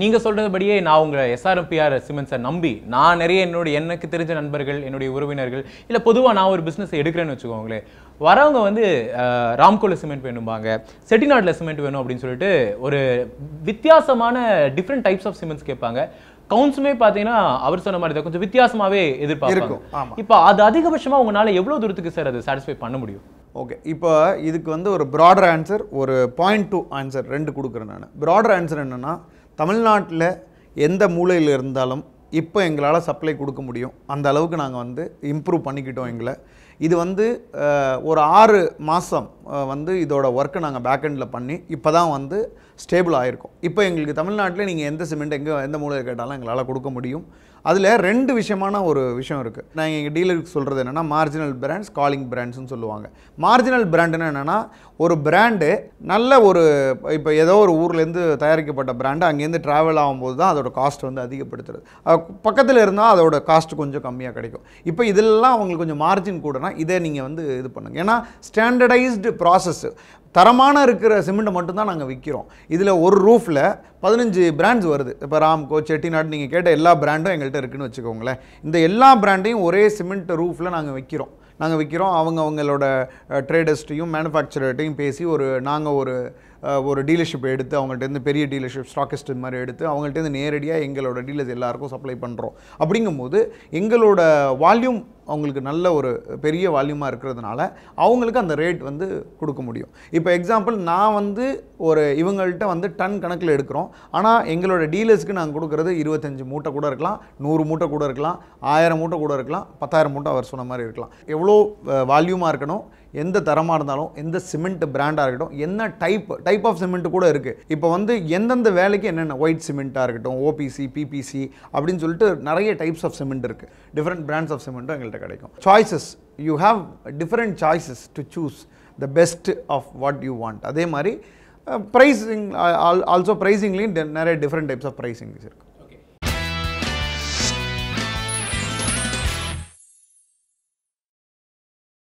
நீங்க சொல்றதுபடியே நான் உங்க எஸ்ஆர்எம்பிஆர் சிமெண்ட்ஸை நம்பி நான் நிறைய என்னோட எனக்கு தெரிஞ்ச நண்பர்கள் என்னுடைய உறவினர்கள் இல்ல பொதுவா நான் ஒரு பிசினஸ் எடுக்கிறேன்னு வச்சுக்கோங்களேன் வரவங்க வந்து ராம்கோல சிமெண்ட் வேணும்பாங்க செட்டிநாட்ல சிமெண்ட் வேணும் அப்படின்னு சொல்லிட்டு ஒரு வித்தியாசமான டிஃப்ரெண்ட் டைப்ஸ் ஆஃப் சிமெண்ட்ஸ் கேட்பாங்க. கவுன்ஸுமே பார்த்தீங்கன்னா அவர் சொன்ன மாதிரி தான் கொஞ்சம் இருக்கும், ஆமா. இப்போ அது அதிகபட்சமா உங்களால எவ்வளவு தூரத்துக்கு சார் அது சாட்டிஸ்ஃபை பண்ண முடியும்? ஓகே இப்போ இதுக்கு வந்து ஒரு ப்ராடர் ஆன்சர் ஒரு பாயிண்ட் டூ ஆன்சர் ரெண்டு கொடுக்குறேன் நான். ப்ராடர் ஆன்சர் என்னென்னா தமிழ்நாட்டில் எந்த மூலையில் இருந்தாலும் இப்போ எங்களால் சப்ளை கொடுக்க முடியும். அந்த அளவுக்கு நாங்கள் வந்து இம்ப்ரூவ் பண்ணிக்கிட்டோம் எங்களை. இது வந்து ஒரு ஆறு மாதம் வந்து இதோட ஒர்க்கை நாங்கள் பேக்கெண்டில் பண்ணி இப்போ தான் வந்து ஸ்டேபிள் ஆகிருக்கும் இப்போ எங்களுக்கு தமிழ்நாட்டில் நீங்கள் எந்த சிமெண்ட் எங்கே எந்த மூலையில் கேட்டாலும் எங்களால் கொடுக்க முடியும். அதில் ரெண்டு விஷயமான ஒரு விஷயம் இருக்குது நான் எங்கள் டீலருக்கு சொல்கிறது என்னென்னா மார்ஜினல் பிராண்ட்ஸ் காலிங் பிராண்ட்ஸ்னு சொல்லுவாங்க. மார்ஜினல் பிராண்டுன்னு என்னென்னா ஒரு பிராண்டு நல்ல ஒரு இப்போ ஏதோ ஒரு ஊர்லேருந்து தயாரிக்கப்பட்ட பிராண்டு அங்கேருந்து ட்ராவல் ஆகும்போது தான் அதோட காஸ்ட் வந்து அதிகப்படுத்துறது. பக்கத்தில் இருந்தால் அதோட காஸ்ட் கொஞ்சம் கம்மியாக கிடைக்கும். இப்போ இதெல்லாம் அவங்களுக்கு கொஞ்சம் மார்ஜின் கூடனா இதை நீங்கள் வந்து இது பண்ணுங்க. ஏன்னா ஸ்டாண்டர்டைஸ்டு ப்ராசஸ்ஸு தரமான இருக்கிற சிமெண்ட்டை மட்டும்தான் நாங்கள் விற்கிறோம் இதில் ஒரு ரூஃபில் பதினஞ்சு பிராண்ட்ஸ் வருது. இப்போ ராம்கோ செட்டிநாடு நீங்கள் கேட்ட எல்லா பிராண்டும் எங்கள்கிட்ட இருக்குன்னு வச்சுக்கோங்களேன். இந்த எல்லா பிராண்டையும் ஒரே சிமெண்ட் ரூஃபில் நாங்கள் விற்கிறோம் நாங்கள் விற்கிறோம் அவங்க அவங்களோட ட்ரேடர்ஸ்ட்டையும் மேனுஃபேக்சரர்ட்டையும் பேசி ஒரு நாங்கள் ஒரு ஒரு டீலர்ஷிப் எடுத்து அவங்கள்ட்டேருந்து பெரிய டீலர்ஷிப் ஸ்டாக்கிஸ்ட் மாதிரி எடுத்து அவங்கள்ட்டேருந்து நேரடியாக எங்களோட டீலர்ஸ் எல்லாருக்கும் சப்ளை பண்ணுறோம் அப்படிங்கும்போது எங்களோட வால்யூம் அவங்களுக்கு நல்ல ஒரு பெரிய வால்யூமாக இருக்கிறதுனால அவங்களுக்கு அந்த ரேட் வந்து கொடுக்க முடியும். இப்போ எக்ஸாம்பிள் நான் வந்து ஒரு இவங்கள்ட்ட வந்து டன் கணக்கில் எடுக்கிறோம். ஆனால் எங்களோட டீலர்ஸ்க்கு நாங்கள் கொடுக்குறது இருபத்தஞ்சு மூட்டை கூட இருக்கலாம் நூறு மூட்டை கூட இருக்கலாம் ஆயிரம் மூட்டை கூட இருக்கலாம் பத்தாயிரம் மூட்டை அவர் சொன்ன மாதிரி இருக்கலாம். எவ்வளோ வால்யூமாக இருக்கணும் எந்த தரமாக இருந்தாலும் எந்த சிமெண்ட் பிராண்டாக இருக்கட்டும் என்ன டைப் டைப் ஆஃப் சிமெண்ட் கூட இருக்குது இப்போ வந்து எந்தெந்த வேலைக்கு என்னென்ன ஒயிட் சிமெண்ட்டாக இருக்கட்டும் ஓபிசி பிபிசி அப்படின்னு சொல்லிட்டு நிறைய டைப்ஸ் ஆஃப் சிமெண்ட் இருக்குது டிஃப்ரெண்ட் பிராண்ட்ஸ் ஆஃப் சிமெண்ட்டும் எங்கள்கிட்ட கிடைக்கும். Choices you have different choices to choose the best of what you want அதே மாதிரி ப்ரைஸிங் ஆல்சோ ப்ரைஸிங்லேயும் நிறைய டிஃப்ரெண்ட் டைப்ஸ் ஆஃப் ப்ரைஸிங்ஸ் இருக்குது